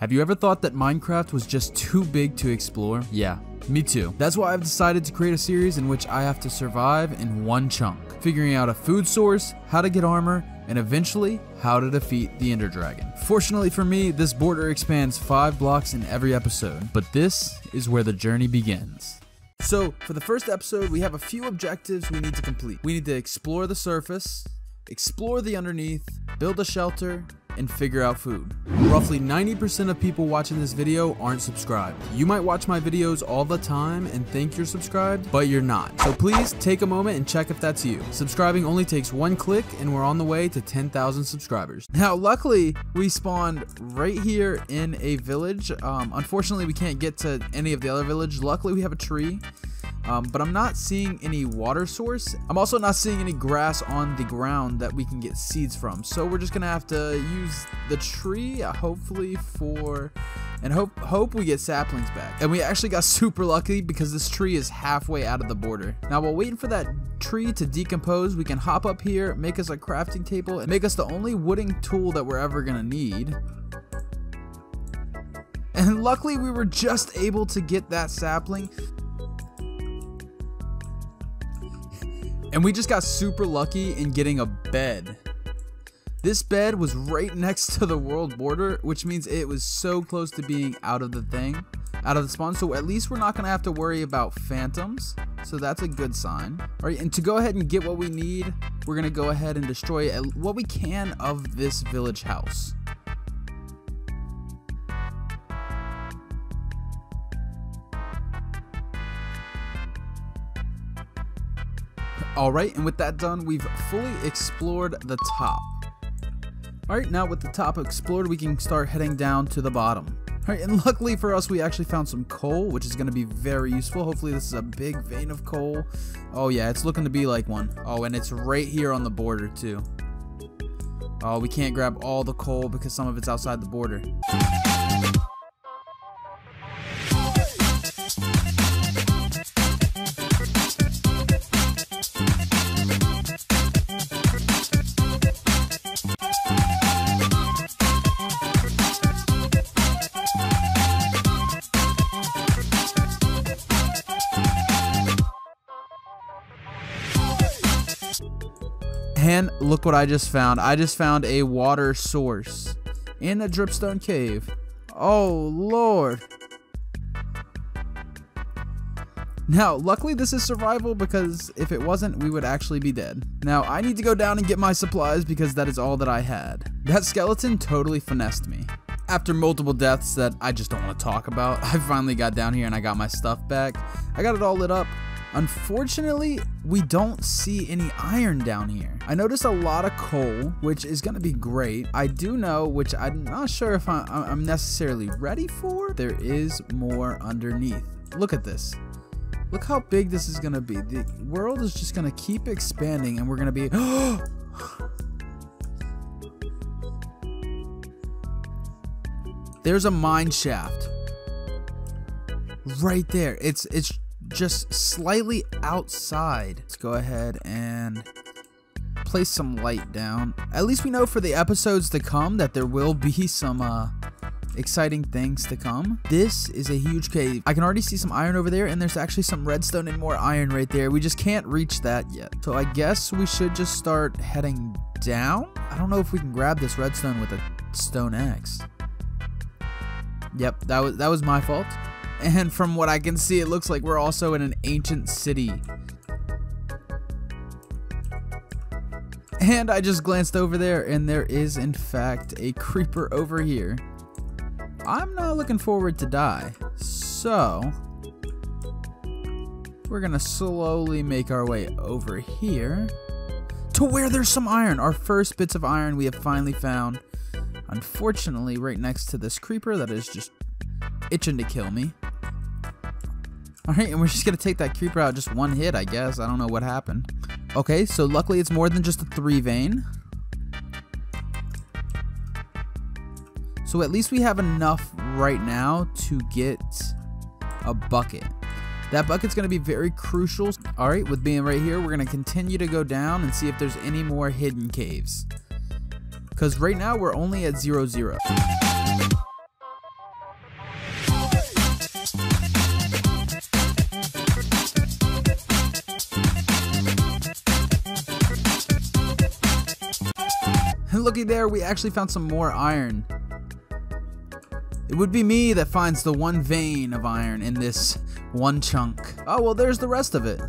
Have you ever thought that Minecraft was just too big to explore? Yeah, me too. That's why I've decided to create a series in which I have to survive in one chunk, figuring out a food source, how to get armor, and eventually, how to defeat the Ender Dragon. Fortunately for me, this border expands 5 blocks in every episode, but this is where the journey begins. So, for the first episode, we have a few objectives we need to complete. We need to explore the surface, explore the underneath, build a shelter, and figure out food. Roughly 90% of people watching this video aren't subscribed. You might watch my videos all the time and think you're subscribed, but you're not. So please take a moment and check if that's you. Subscribing only takes one click and we're on the way to 10,000 subscribers. Now, luckily, we spawned right here in a village. Um, unfortunately, we can't get to any of the other village. Luckily, we have a tree. Um, but I'm not seeing any water source. I'm also not seeing any grass on the ground that we can get seeds from. So we're just gonna have to use the tree, uh, hopefully for, and hope hope we get saplings back. And we actually got super lucky because this tree is halfway out of the border. Now while waiting for that tree to decompose, we can hop up here, make us a crafting table, and make us the only wooden tool that we're ever gonna need. And luckily we were just able to get that sapling And we just got super lucky in getting a bed. This bed was right next to the world border, which means it was so close to being out of the thing, out of the spawn. So at least we're not going to have to worry about phantoms. So that's a good sign. All right, and to go ahead and get what we need, we're going to go ahead and destroy what we can of this village house. Alright, and with that done, we've fully explored the top. Alright, now with the top explored, we can start heading down to the bottom. Alright, and luckily for us, we actually found some coal, which is going to be very useful. Hopefully this is a big vein of coal. Oh yeah, it's looking to be like one. Oh, and it's right here on the border too. Oh, we can't grab all the coal because some of it's outside the border. And look what I just found. I just found a water source in a dripstone cave. Oh, Lord. Now, luckily this is survival because if it wasn't, we would actually be dead. Now, I need to go down and get my supplies because that is all that I had. That skeleton totally finessed me. After multiple deaths that I just don't want to talk about, I finally got down here and I got my stuff back. I got it all lit up. Unfortunately, we don't see any iron down here. I noticed a lot of coal, which is going to be great. I do know, which I'm not sure if I'm necessarily ready for, there is more underneath. Look at this. Look how big this is going to be. The world is just going to keep expanding and we're going to be... There's a mine shaft. Right there. It's it's just slightly outside. Let's go ahead and place some light down. At least we know for the episodes to come that there will be some uh, exciting things to come. This is a huge cave. I can already see some iron over there, and there's actually some redstone and more iron right there. We just can't reach that yet. So I guess we should just start heading down. I don't know if we can grab this redstone with a stone axe. Yep, that was that was my fault. And from what I can see, it looks like we're also in an ancient city. And I just glanced over there, and there is, in fact, a creeper over here. I'm not looking forward to die. So, we're to slowly make our way over here to where there's some iron. Our first bits of iron we have finally found. Unfortunately, right next to this creeper that is just itching to kill me. Alright, and we're just gonna take that creeper out just one hit, I guess. I don't know what happened. Okay, so luckily it's more than just a three vein. So at least we have enough right now to get a bucket. That bucket's going to be very crucial. Alright, with being right here, we're going to continue to go down and see if there's any more hidden caves. Because right now we're only at 0, 0. There, we actually found some more iron. It would be me that finds the one vein of iron in this one chunk. Oh, well, there's the rest of it.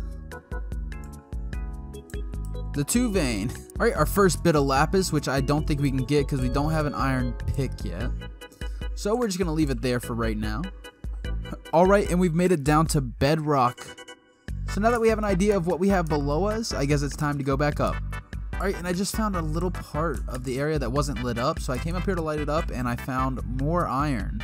The two vein. Alright, our first bit of lapis, which I don't think we can get because we don't have an iron pick yet. So we're just going to leave it there for right now. Alright, and we've made it down to bedrock. So now that we have an idea of what we have below us, I guess it's time to go back up. Alright, and I just found a little part of the area that wasn't lit up, so I came up here to light it up and I found more iron.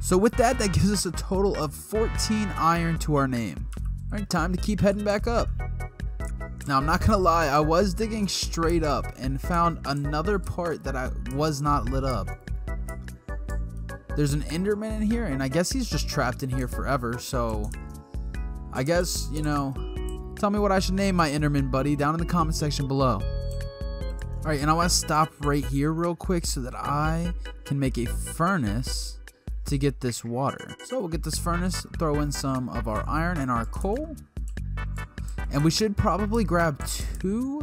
So with that, that gives us a total of 14 iron to our name. Alright, time to keep heading back up. Now, I'm not gonna lie, I was digging straight up and found another part that I was not lit up. There's an Enderman in here, and I guess he's just trapped in here forever, so... I guess, you know, tell me what I should name my Enderman buddy down in the comment section below. Alright, and I want to stop right here real quick so that I can make a furnace to get this water. So we'll get this furnace, throw in some of our iron and our coal. And we should probably grab two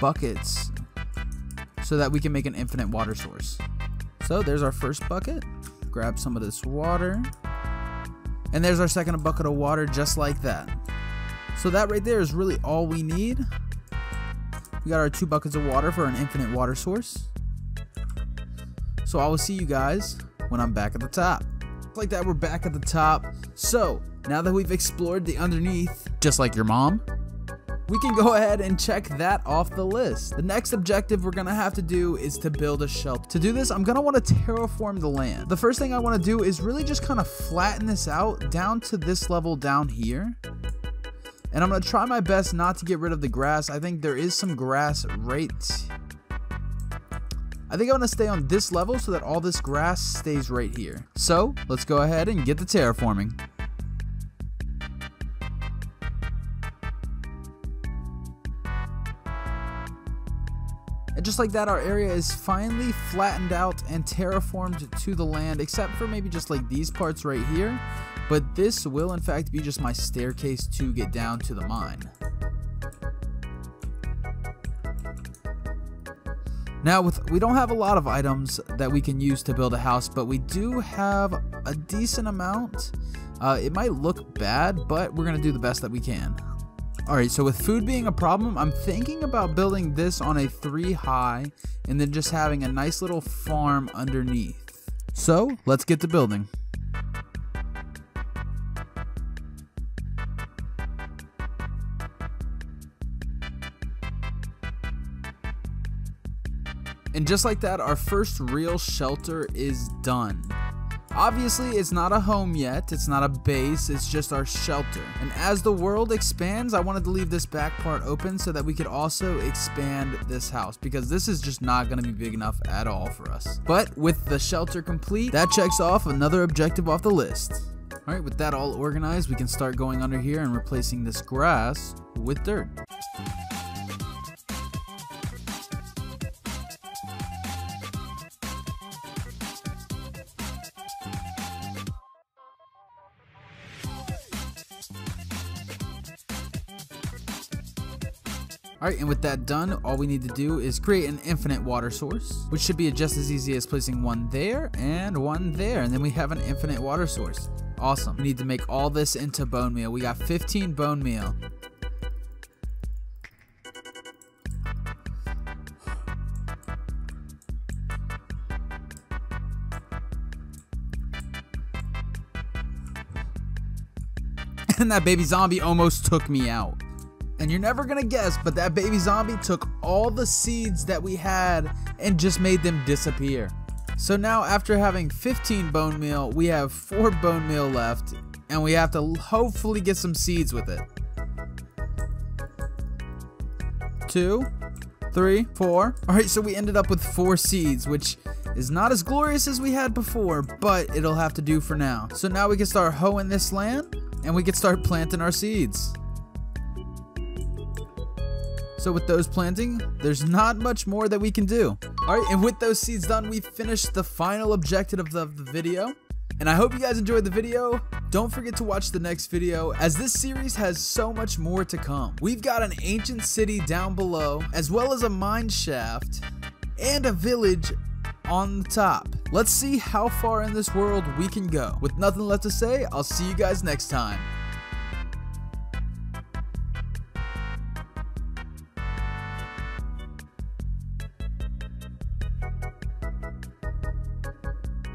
buckets so that we can make an infinite water source. So there's our first bucket. Grab some of this water. And there's our second bucket of water just like that. So that right there is really all we need. We got our two buckets of water for an infinite water source. So I will see you guys when I'm back at the top. Like that, we're back at the top. So now that we've explored the underneath, just like your mom, we can go ahead and check that off the list. The next objective we're gonna have to do is to build a shelter. To do this, I'm gonna wanna terraform the land. The first thing I wanna do is really just kind of flatten this out down to this level down here. And I'm gonna try my best not to get rid of the grass. I think there is some grass right I think I want to stay on this level so that all this grass stays right here. So, let's go ahead and get the terraforming. Just like that, our area is finally flattened out and terraformed to the land, except for maybe just like these parts right here. But this will in fact be just my staircase to get down to the mine. Now, with we don't have a lot of items that we can use to build a house, but we do have a decent amount. Uh, it might look bad, but we're going to do the best that we can. Alright, so with food being a problem, I'm thinking about building this on a 3 high and then just having a nice little farm underneath. So, let's get to building. And just like that, our first real shelter is done. Obviously, it's not a home yet, it's not a base, it's just our shelter. And as the world expands, I wanted to leave this back part open so that we could also expand this house because this is just not going to be big enough at all for us. But with the shelter complete, that checks off another objective off the list. Alright, with that all organized, we can start going under here and replacing this grass with dirt. Alright, and with that done, all we need to do is create an infinite water source, which should be just as easy as placing one there and one there, and then we have an infinite water source. Awesome. We need to make all this into bone meal. We got 15 bone meal. and that baby zombie almost took me out. And you're never gonna guess, but that baby zombie took all the seeds that we had and just made them disappear. So now after having 15 bone meal, we have 4 bone meal left, and we have to hopefully get some seeds with it. Two, three, four. Alright, so we ended up with 4 seeds, which is not as glorious as we had before, but it'll have to do for now. So now we can start hoeing this land, and we can start planting our seeds. So with those planting, there's not much more that we can do. Alright, and with those seeds done, we finished the final objective of the, of the video. And I hope you guys enjoyed the video. Don't forget to watch the next video as this series has so much more to come. We've got an ancient city down below, as well as a mine shaft, and a village on the top. Let's see how far in this world we can go. With nothing left to say, I'll see you guys next time.